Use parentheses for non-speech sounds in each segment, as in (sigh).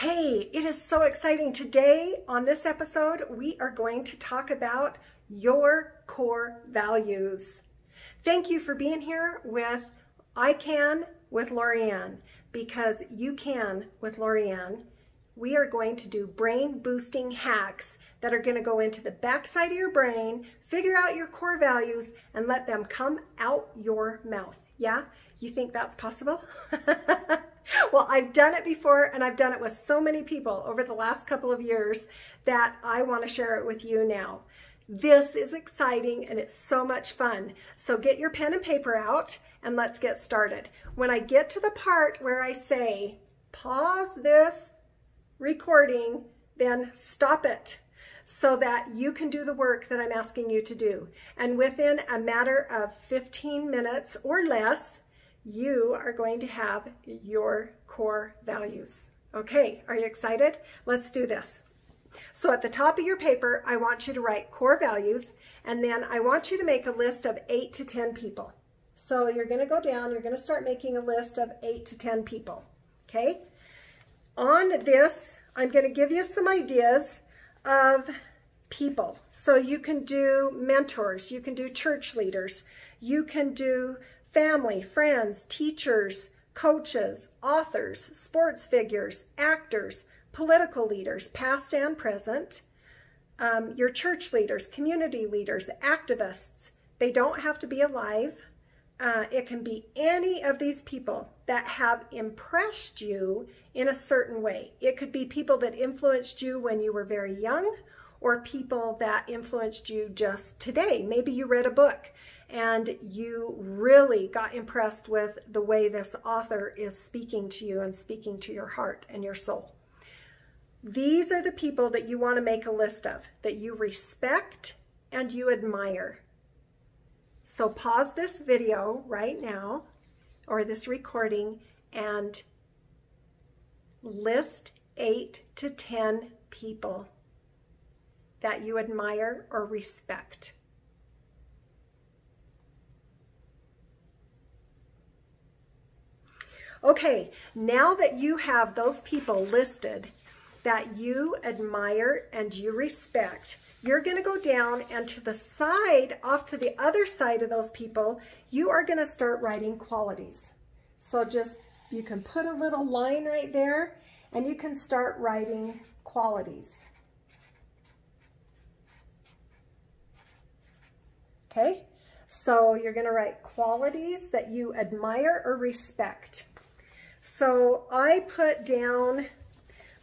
Hey, it is so exciting. Today on this episode, we are going to talk about your core values. Thank you for being here with I Can with LoriAnn because you can with LoriAnn. We are going to do brain boosting hacks that are going to go into the backside of your brain, figure out your core values, and let them come out your mouth. Yeah? You think that's possible? (laughs) well, I've done it before and I've done it with so many people over the last couple of years that I want to share it with you now. This is exciting and it's so much fun. So get your pen and paper out and let's get started. When I get to the part where I say, pause this recording, then stop it so that you can do the work that I'm asking you to do. And within a matter of 15 minutes or less, you are going to have your core values. Okay, are you excited? Let's do this. So at the top of your paper, I want you to write core values, and then I want you to make a list of 8 to 10 people. So you're going to go down, you're going to start making a list of 8 to 10 people. Okay? On this, I'm going to give you some ideas of people. So you can do mentors, you can do church leaders, you can do family, friends, teachers, coaches, authors, sports figures, actors, political leaders, past and present, um, your church leaders, community leaders, activists. They don't have to be alive. Uh, it can be any of these people that have impressed you in a certain way. It could be people that influenced you when you were very young or people that influenced you just today. Maybe you read a book and you really got impressed with the way this author is speaking to you and speaking to your heart and your soul. These are the people that you want to make a list of, that you respect and you admire. So pause this video right now, or this recording, and list eight to 10 people that you admire or respect. Okay, now that you have those people listed that you admire and you respect, you're going to go down and to the side, off to the other side of those people, you are going to start writing qualities. So just, you can put a little line right there and you can start writing qualities. Okay, so you're going to write qualities that you admire or respect. So I put down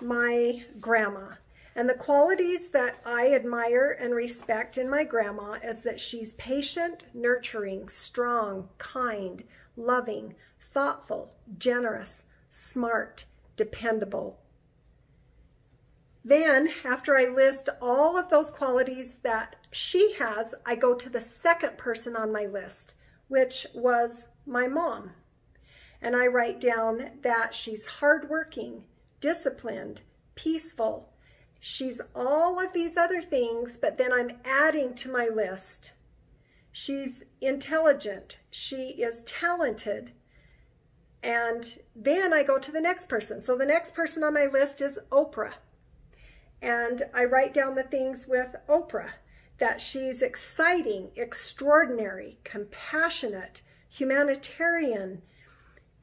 my grandma. And the qualities that I admire and respect in my grandma is that she's patient, nurturing, strong, kind, loving, thoughtful, generous, smart, dependable. Then, after I list all of those qualities that she has, I go to the second person on my list, which was my mom and I write down that she's hardworking, disciplined, peaceful. She's all of these other things, but then I'm adding to my list. She's intelligent. She is talented. And then I go to the next person. So the next person on my list is Oprah. And I write down the things with Oprah that she's exciting, extraordinary, compassionate, humanitarian,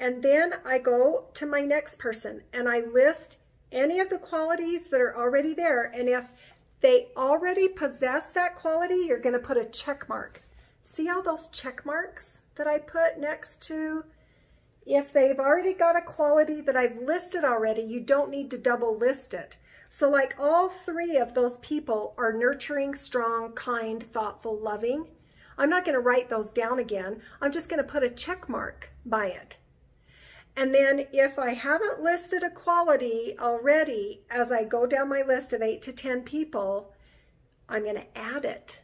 and then I go to my next person and I list any of the qualities that are already there. And if they already possess that quality, you're going to put a check mark. See all those check marks that I put next to? If they've already got a quality that I've listed already, you don't need to double list it. So like all three of those people are nurturing, strong, kind, thoughtful, loving. I'm not going to write those down again. I'm just going to put a check mark by it. And then if I haven't listed a quality already, as I go down my list of eight to 10 people, I'm going to add it.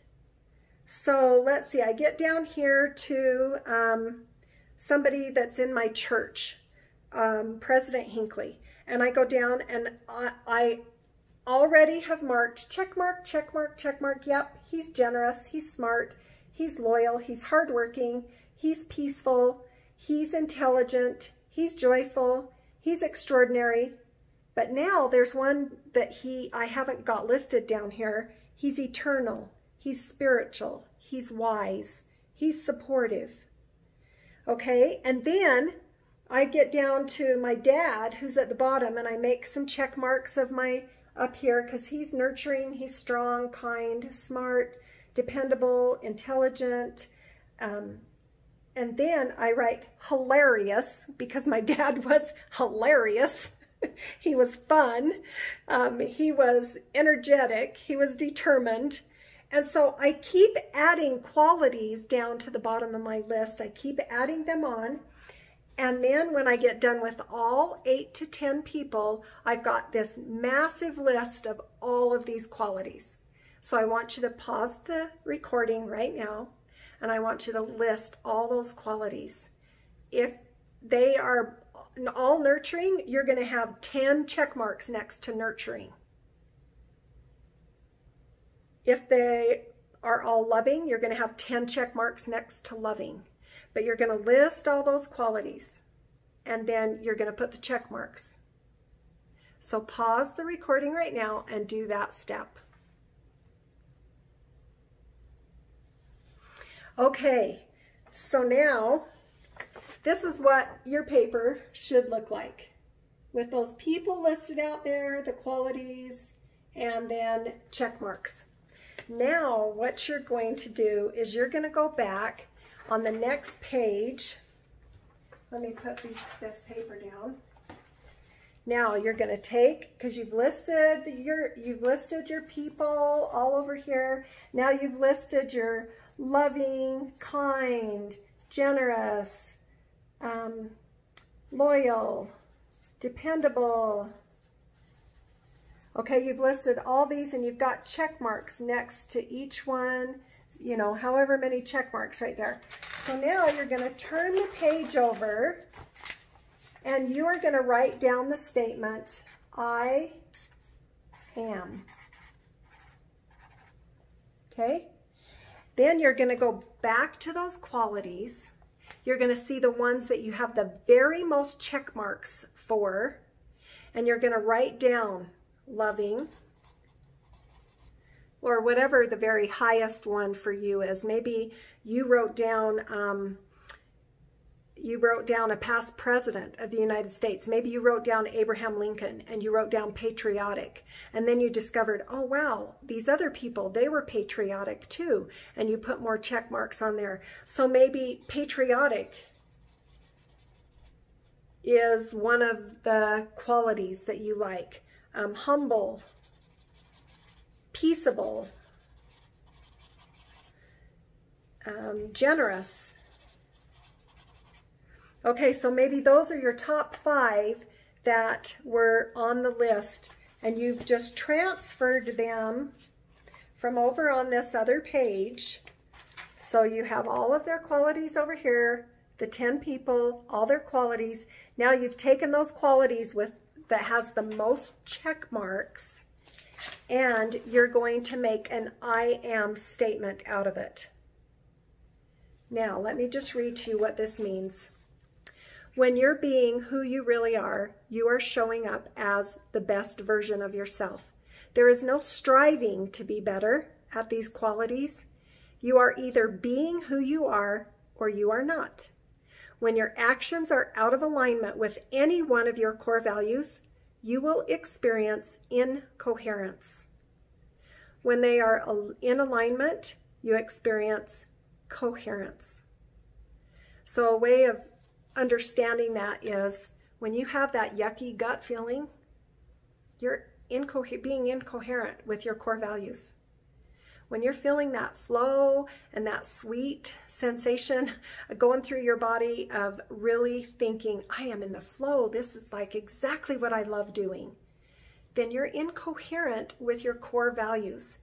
So let's see, I get down here to um, somebody that's in my church, um, President Hinckley, and I go down and I, I already have marked check mark, check mark, check mark. Yep, he's generous, he's smart, he's loyal, he's hardworking, he's peaceful, he's intelligent, He's joyful. He's extraordinary. But now there's one that he I haven't got listed down here. He's eternal. He's spiritual. He's wise. He's supportive. Okay, and then I get down to my dad, who's at the bottom, and I make some check marks of my up here because he's nurturing, he's strong, kind, smart, dependable, intelligent. Um, and then I write hilarious because my (laughs) dad was hilarious. (laughs) he was fun. Um, he was energetic. He was determined. And so I keep adding qualities down to the bottom of my list. I keep adding them on. And then when I get done with all eight to 10 people, I've got this massive list of all of these qualities. So I want you to pause the recording right now and I want you to list all those qualities. If they are all nurturing, you're going to have 10 check marks next to nurturing. If they are all loving, you're going to have 10 check marks next to loving. But you're going to list all those qualities and then you're going to put the check marks. So pause the recording right now and do that step. Okay, so now this is what your paper should look like with those people listed out there, the qualities, and then check marks. Now what you're going to do is you're going to go back on the next page, let me put this paper down. Now you're going to take, because you've listed your you've listed your people all over here. Now you've listed your loving, kind, generous, um, loyal, dependable. Okay, you've listed all these and you've got check marks next to each one you know, however many check marks right there. So now you're going to turn the page over and you are going to write down the statement, I am. Okay? Then you're going to go back to those qualities. You're going to see the ones that you have the very most check marks for. And you're going to write down loving, or whatever the very highest one for you is. Maybe you wrote down um, you wrote down a past president of the United States. Maybe you wrote down Abraham Lincoln and you wrote down patriotic. And then you discovered, oh, wow, these other people, they were patriotic too. And you put more check marks on there. So maybe patriotic is one of the qualities that you like. Um, humble, peaceable, um, generous. Okay, so maybe those are your top five that were on the list and you've just transferred them from over on this other page. So you have all of their qualities over here, the 10 people, all their qualities. Now you've taken those qualities with that has the most check marks and you're going to make an I am statement out of it. Now, let me just read to you what this means. When you're being who you really are, you are showing up as the best version of yourself. There is no striving to be better at these qualities. You are either being who you are or you are not. When your actions are out of alignment with any one of your core values, you will experience incoherence. When they are in alignment, you experience coherence. So a way of understanding that is when you have that yucky gut feeling, you're inco being incoherent with your core values. When you're feeling that flow and that sweet sensation (laughs) going through your body of really thinking, I am in the flow, this is like exactly what I love doing, then you're incoherent with your core values.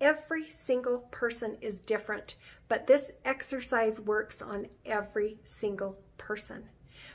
Every single person is different, but this exercise works on every single person.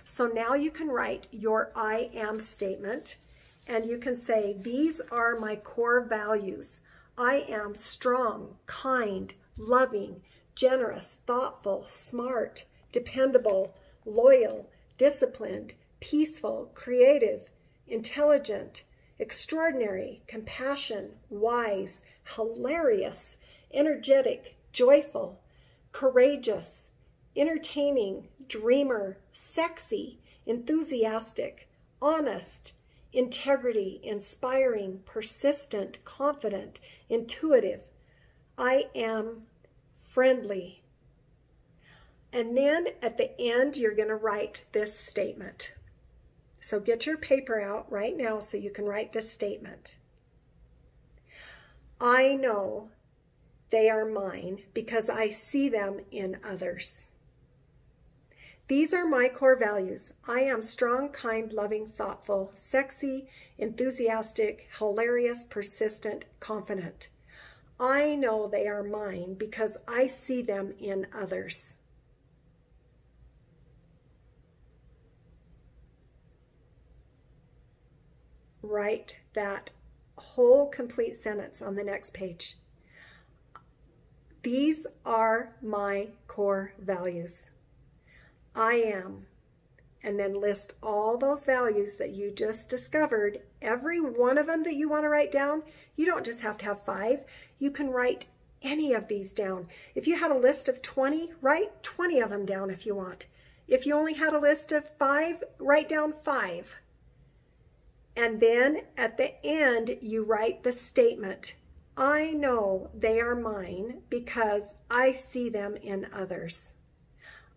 So now you can write your I am statement and you can say, these are my core values. I am strong, kind, loving, generous, thoughtful, smart, dependable, loyal, disciplined, peaceful, creative, intelligent, extraordinary, compassion, wise, hilarious, energetic, joyful, courageous, entertaining, dreamer, sexy, enthusiastic, honest, integrity, inspiring, persistent, confident, intuitive. I am friendly. And then at the end, you're going to write this statement. So get your paper out right now so you can write this statement. I know they are mine because I see them in others. These are my core values. I am strong, kind, loving, thoughtful, sexy, enthusiastic, hilarious, persistent, confident. I know they are mine because I see them in others. Write that whole complete sentence on the next page. These are my core values. I am, and then list all those values that you just discovered, every one of them that you want to write down. You don't just have to have five. You can write any of these down. If you had a list of 20, write 20 of them down if you want. If you only had a list of five, write down five. And then at the end, you write the statement. I know they are mine because I see them in others.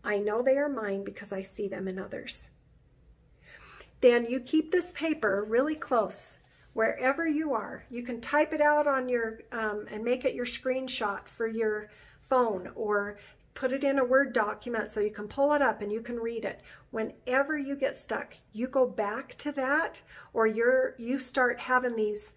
I know they are mine because I see them in others. Then you keep this paper really close wherever you are. You can type it out on your um, and make it your screenshot for your phone or put it in a Word document so you can pull it up and you can read it. Whenever you get stuck, you go back to that or you're you start having these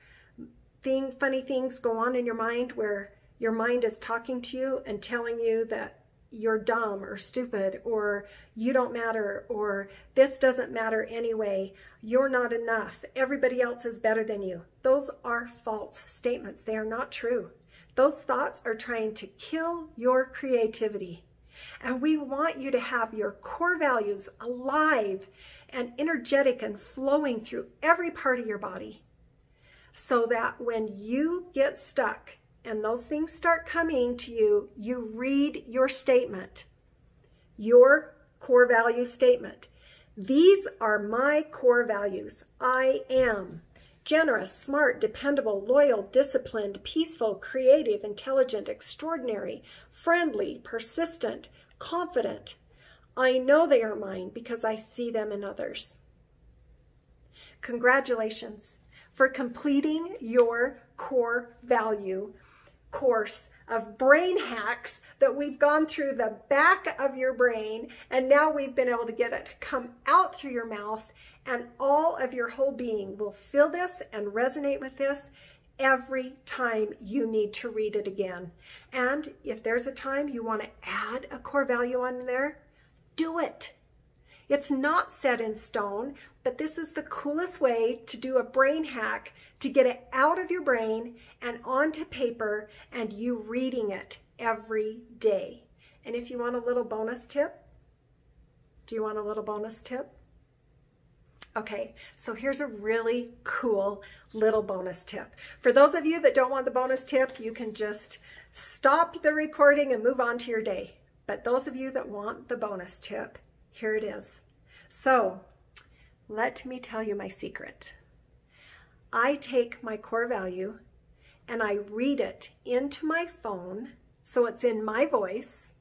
thing funny things go on in your mind where your mind is talking to you and telling you that you're dumb or stupid or you don't matter or this doesn't matter anyway, you're not enough, everybody else is better than you. Those are false statements. They are not true. Those thoughts are trying to kill your creativity. And we want you to have your core values alive and energetic and flowing through every part of your body so that when you get stuck and those things start coming to you, you read your statement, your core value statement. These are my core values. I am generous, smart, dependable, loyal, disciplined, peaceful, creative, intelligent, extraordinary, friendly, persistent, confident. I know they are mine because I see them in others. Congratulations for completing your core value course of brain hacks that we've gone through the back of your brain and now we've been able to get it to come out through your mouth and all of your whole being will feel this and resonate with this every time you need to read it again. And if there's a time you want to add a core value on there, do it. It's not set in stone, but this is the coolest way to do a brain hack to get it out of your brain and onto paper and you reading it every day. And if you want a little bonus tip, do you want a little bonus tip? Okay, so here's a really cool little bonus tip. For those of you that don't want the bonus tip, you can just stop the recording and move on to your day. But those of you that want the bonus tip, here it is. So let me tell you my secret. I take my core value and I read it into my phone so it's in my voice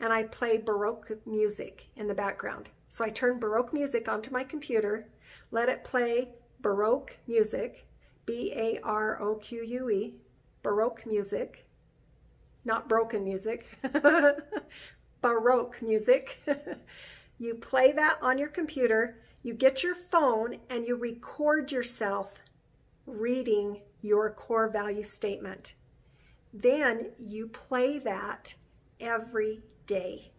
and I play Baroque music in the background. So I turn Baroque music onto my computer, let it play Baroque music, B-A-R-O-Q-U-E, Baroque music, not broken music, (laughs) Baroque music. (laughs) You play that on your computer, you get your phone, and you record yourself reading your core value statement. Then you play that every day.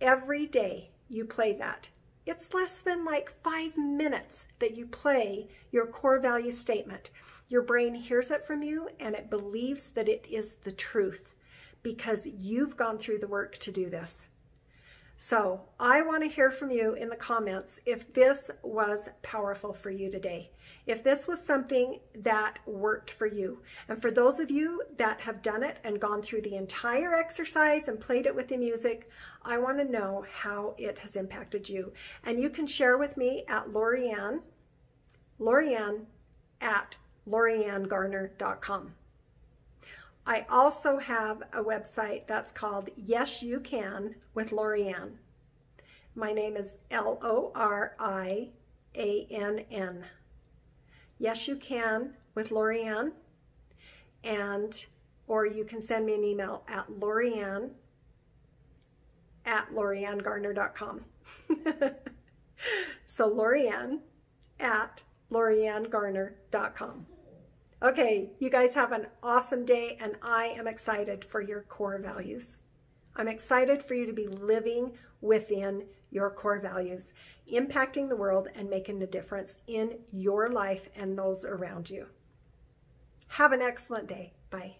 Every day you play that. It's less than like five minutes that you play your core value statement. Your brain hears it from you and it believes that it is the truth because you've gone through the work to do this. So I want to hear from you in the comments if this was powerful for you today, if this was something that worked for you. And for those of you that have done it and gone through the entire exercise and played it with the music, I want to know how it has impacted you. And you can share with me at LoriAnn, LoriAnn at loriannegarner.com. I also have a website that's called Yes You Can with LoriAnn. My name is L O R I A N N. Yes You Can with LoriAnn. And, or you can send me an email at LoriAnn at loriannegarner.com. (laughs) so LoriAnn at loriannegarner.com. Okay, you guys have an awesome day, and I am excited for your core values. I'm excited for you to be living within your core values, impacting the world and making a difference in your life and those around you. Have an excellent day. Bye.